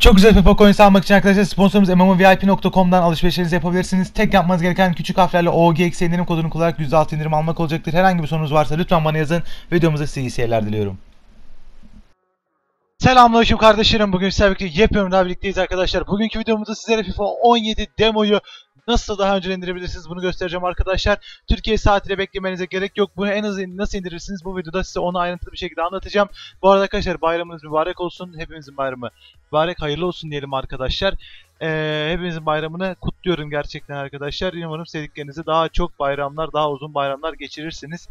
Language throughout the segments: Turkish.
Çok güzel FIFA coins almak için arkadaşlar sponsorumuz mmvip.com'dan alışverişlerinizi yapabilirsiniz. Tek yapmanız gereken küçük harflerle OGX indirim kodunu kullanarak %6 indirim almak olacaktır. Herhangi bir sorunuz varsa lütfen bana yazın. Videomuza size iyi seyirler diliyorum. Selamünaleyküm kardeşlerim. Bugün sizlerle birlikte yepyeni daha birlikteyiz arkadaşlar. Bugünkü videomuzda sizlere FIFA 17 demoyu nasıl daha önce indirebilirsiniz bunu göstereceğim arkadaşlar. Türkiye saatiyle beklemenize gerek yok. Bunu en hızlı nasıl indirirsiniz bu videoda size onu ayrıntılı bir şekilde anlatacağım. Bu arada arkadaşlar bayramınız mübarek olsun. Hepimizin bayramı mübarek hayırlı olsun diyelim arkadaşlar. Ee, hepinizin bayramını kutluyorum gerçekten arkadaşlar. Umarım sevdiklerinizi daha çok bayramlar, daha uzun bayramlar geçirirsiniz.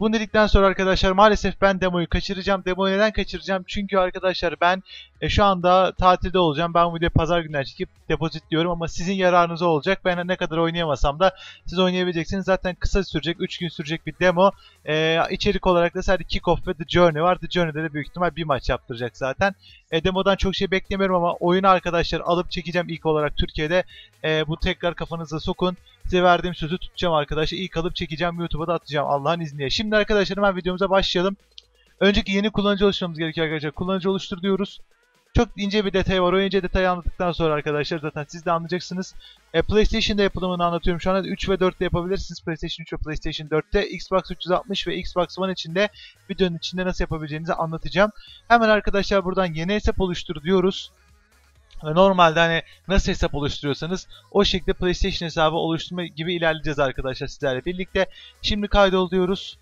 Bunu dedikten sonra arkadaşlar maalesef ben demoyu kaçıracağım. Demoyu neden kaçıracağım? Çünkü arkadaşlar ben e, şu anda tatilde olacağım. Ben bu videoyu pazar günler çekip depozit diyorum ama sizin yararınıza olacak. Ben ne kadar oynayamasam da siz oynayabileceksiniz. Zaten kısa sürecek, 3 gün sürecek bir demo. E, içerik olarak da sadece Kick-Off ve The Journey var. The Journey'de de büyük ihtimal bir maç yaptıracak zaten. E, demodan çok şey beklemiyorum ama oyunu arkadaşlar alıp çekeceğim ilk olarak Türkiye'de. E, bu tekrar kafanıza sokun. Size verdiğim sözü tutacağım arkadaşlar. İlk alıp çekeceğim YouTube'a da atacağım Allah'ın izniyle. Şimdi arkadaşlar hemen videomuza başlayalım. Önceki yeni kullanıcı oluşturmamız gerekiyor arkadaşlar. Kullanıcı oluştur diyoruz. Çok ince bir detay var. O ince detayı anlattıktan sonra arkadaşlar zaten siz de anlayacaksınız. E, PlayStation'da yapılımını anlatıyorum. Şu anda 3 ve 4'te yapabilirsiniz. PlayStation 3 ve PlayStation 4'te. Xbox 360 ve Xbox One içinde videonun içinde nasıl yapabileceğinizi anlatacağım. Hemen arkadaşlar buradan yeni hesap oluştur diyoruz. Normalde hani nasıl hesap oluşturuyorsanız o şekilde PlayStation hesabı oluşturma gibi ilerleyeceğiz arkadaşlar sizlerle birlikte. Şimdi kaydol diyoruz.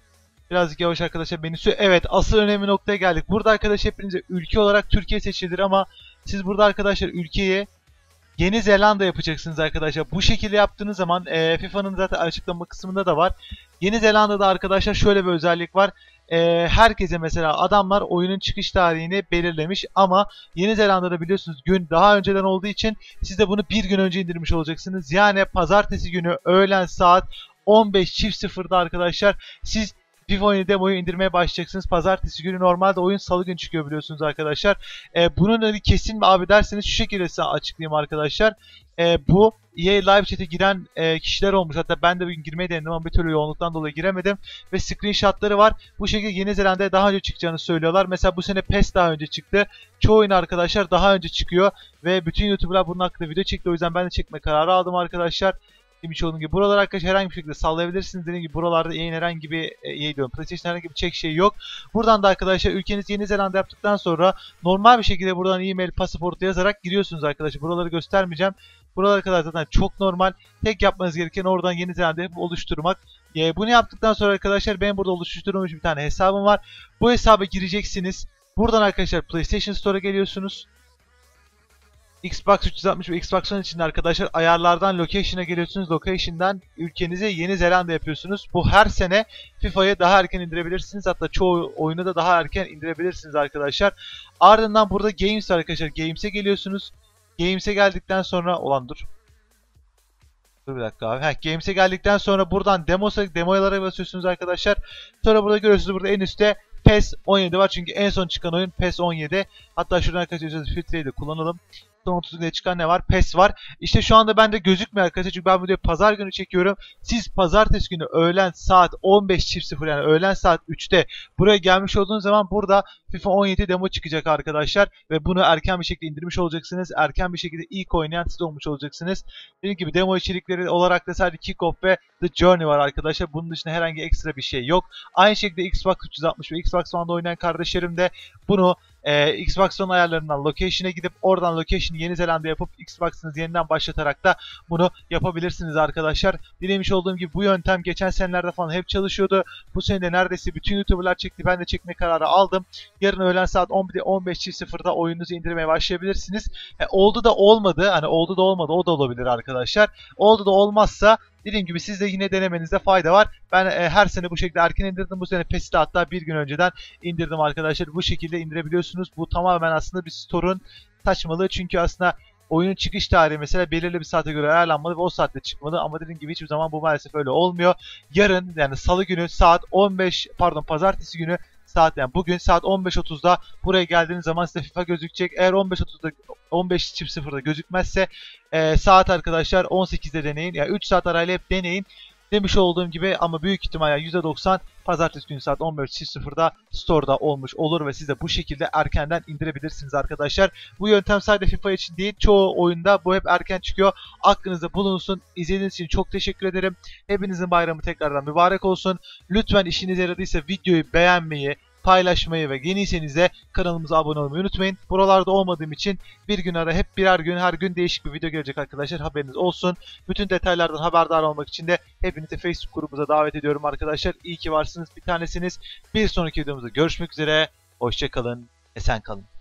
Birazcık yavaş arkadaşlar beni sü Evet asıl önemli noktaya geldik. Burada arkadaşlar hepinize ülke olarak Türkiye seçilir ama siz burada arkadaşlar ülkeyi Yeni Zelanda yapacaksınız arkadaşlar. Bu şekilde yaptığınız zaman e, FIFA'nın zaten açıklama kısmında da var. Yeni Zelanda'da arkadaşlar şöyle bir özellik var. E, herkese mesela adamlar oyunun çıkış tarihini belirlemiş ama Yeni Zelanda'da biliyorsunuz gün daha önceden olduğu için siz de bunu bir gün önce indirmiş olacaksınız. Yani pazartesi günü öğlen saat 15 çift sıfırda arkadaşlar siz Oyunu demoyu indirmeye başlayacaksınız. Pazartesi günü normalde oyun salı günü çıkıyor biliyorsunuz arkadaşlar. E, bunun hani kesin mi abi derseniz şu şekilde size açıklayayım arkadaşlar. E, bu EA Live Chat'e giren e, kişiler olmuş. Hatta ben de bugün girmeyi denedim ama bir türlü yoğunluktan dolayı giremedim. Ve screenshotları var. Bu şekilde Yeni Zelanda'ya daha önce çıkacağını söylüyorlar. Mesela bu sene PES daha önce çıktı. Çoğu oyun arkadaşlar daha önce çıkıyor. Ve bütün YouTuber'lar bunun hakkında video çekti. O yüzden ben de çekme kararı aldım arkadaşlar demiş olduğum gibi buralar arkadaşlar herhangi bir şekilde sallayabilirsiniz. Dediğim gibi buralarda yayın herhangi bir e, yayın diyorum. PlayStation herhangi bir çek şey yok. Buradan da arkadaşlar ülkeniz Yeni Zelanda yaptıktan sonra normal bir şekilde buradan e-mail pasaportu yazarak giriyorsunuz arkadaşlar. Buraları göstermeyeceğim. Buralara kadar zaten çok normal. Tek yapmanız gereken oradan Yeni Zelanda oluşturmak. E, bunu yaptıktan sonra arkadaşlar ben burada oluşturmuş bir tane hesabım var. Bu hesaba gireceksiniz. Buradan arkadaşlar PlayStation Store'a geliyorsunuz. Xbox 360 ve Xbox One içinde arkadaşlar ayarlardan location'a geliyorsunuz. Location'dan ülkenize Yeni Zelanda yapıyorsunuz. Bu her sene FIFA'yı daha erken indirebilirsiniz. Hatta çoğu oyunu da daha erken indirebilirsiniz arkadaşlar. Ardından burada Games arkadaşlar. Games'e geliyorsunuz. Games'e geldikten sonra olan dur. Dur bir dakika abi. Games'e geldikten sonra buradan demosa, demoyalara basıyorsunuz arkadaşlar. Sonra burada görüyorsunuz burada en üstte PES 17 var çünkü en son çıkan oyun PES 17. Hatta şuradan arkadaşlar filtreyi de kullanalım son 30 çıkan ne var? PES var. İşte şu anda bende gözükmüyor arkadaşlar çünkü ben videoyu pazar günü çekiyorum. Siz pazartesi günü öğlen saat 15.00 yani öğlen saat 3'te buraya gelmiş olduğunuz zaman burada FIFA 17 demo çıkacak arkadaşlar. Ve bunu erken bir şekilde indirmiş olacaksınız. Erken bir şekilde ilk oynayan siz olmuş olacaksınız. Dediğim gibi demo içerikleri olarak da sadece Kickoff ve The Journey var arkadaşlar. Bunun dışında herhangi ekstra bir şey yok. Aynı şekilde Xbox 360 ve Xbox One'da oynayan kardeşlerim de bunu e, Xbox One ayarlarından location'a gidip oradan location'ı Yeni Zelanda yapıp Xbox'ınızı yeniden başlatarak da bunu yapabilirsiniz arkadaşlar. Dilemiş olduğum gibi bu yöntem geçen senelerde falan hep çalışıyordu. Bu sene de neredeyse bütün YouTuber'lar çekti. Ben de çekme kararı aldım. Yarın öğlen saat 15.00'da oyununuzu indirmeye başlayabilirsiniz. E, oldu da olmadı. Hani oldu da olmadı. O da olabilir arkadaşlar. Oldu da olmazsa Dediğim gibi siz de yine denemenizde fayda var. Ben e, her sene bu şekilde erken indirdim. Bu sene PES'i hatta bir gün önceden indirdim arkadaşlar. Bu şekilde indirebiliyorsunuz. Bu tamamen aslında bir store'un saçmalığı. Çünkü aslında oyunun çıkış tarihi mesela belirli bir saate göre ayarlanmalı ve o saatte çıkmalı ama dediğim gibi hiçbir zaman bu maalesef öyle olmuyor. Yarın yani salı günü saat 15 pardon pazartesi günü saat yani bugün saat 15.30'da buraya geldiğiniz zaman size FIFA gözükecek. Eğer 15.30'da 15.00'da gözükmezse e, saat arkadaşlar 18'de deneyin. Yani 3 saat arayla hep deneyin. Demiş olduğum gibi ama büyük ihtimalle %90 pazartesi günü saat 15.00'da store'da olmuş olur ve siz de bu şekilde erkenden indirebilirsiniz arkadaşlar. Bu yöntem sadece FIFA için değil çoğu oyunda bu hep erken çıkıyor. Aklınızda bulunsun. İzlediğiniz için çok teşekkür ederim. Hepinizin bayramı tekrardan mübarek olsun. Lütfen işinize yaradıysa videoyu beğenmeyi, paylaşmayı ve yeniyseniz de kanalımıza abone olmayı unutmayın. Buralarda olmadığım için bir gün ara hep birer gün her gün değişik bir video gelecek arkadaşlar haberiniz olsun. Bütün detaylardan haberdar olmak için de hepinizi Facebook grubumuza davet ediyorum arkadaşlar. İyi ki varsınız bir tanesiniz. Bir sonraki videomuzda görüşmek üzere. Hoşçakalın. Esen kalın.